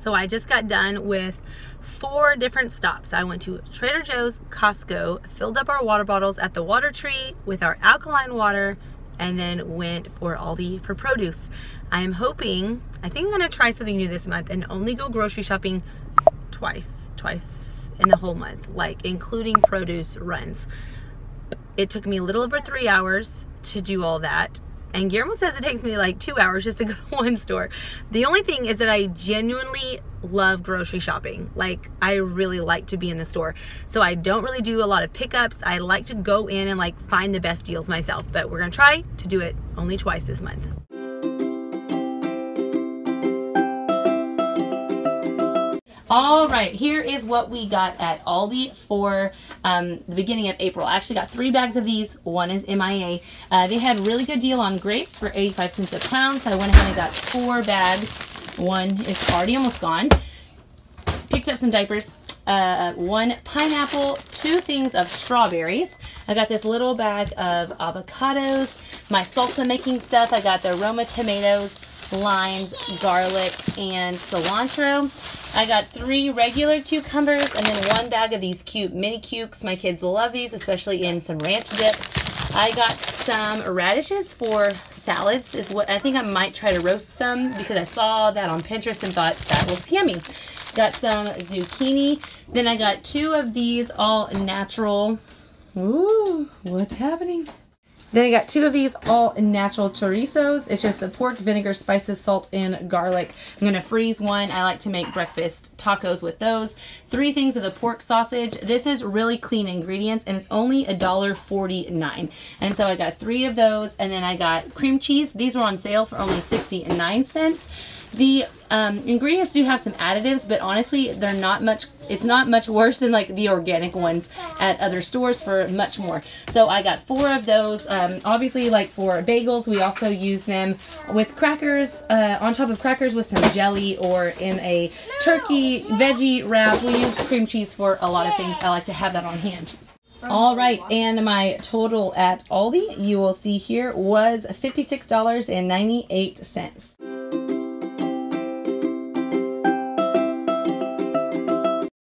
So I just got done with four different stops. I went to Trader Joe's, Costco, filled up our water bottles at the water tree with our alkaline water, and then went for Aldi for produce. I am hoping, I think I'm gonna try something new this month and only go grocery shopping twice, twice in the whole month, like including produce runs. It took me a little over three hours to do all that. And Guillermo says it takes me like two hours just to go to one store. The only thing is that I genuinely love grocery shopping. Like I really like to be in the store. So I don't really do a lot of pickups. I like to go in and like find the best deals myself. But we're gonna try to do it only twice this month. All right, here is what we got at Aldi for um, the beginning of April. I actually got three bags of these. One is MIA. Uh, they had really good deal on grapes for 85 cents a pound, so I went ahead and got four bags. One is already almost gone. Picked up some diapers. Uh, one pineapple, two things of strawberries. I got this little bag of avocados. My salsa making stuff, I got the Roma tomatoes, limes, garlic, and cilantro. I got three regular cucumbers and then one bag of these cute mini cukes. My kids love these, especially in some ranch dip. I got some radishes for salads is what I think I might try to roast some because I saw that on Pinterest and thought that looks yummy. Got some zucchini. Then I got two of these all natural. Ooh, what's happening? Then I got two of these all natural chorizos. It's just the pork, vinegar, spices, salt, and garlic. I'm going to freeze one. I like to make breakfast tacos with those. Three things of the pork sausage. This is really clean ingredients and it's only $1.49. And so I got three of those and then I got cream cheese. These were on sale for only 69 cents. The um, ingredients do have some additives, but honestly, they're not much, it's not much worse than like the organic ones at other stores for much more. So I got four of those. Um, obviously, like for bagels, we also use them with crackers, uh, on top of crackers with some jelly or in a turkey veggie wrap. We use cream cheese for a lot of things. I like to have that on hand. All right, and my total at Aldi, you will see here, was $56.98.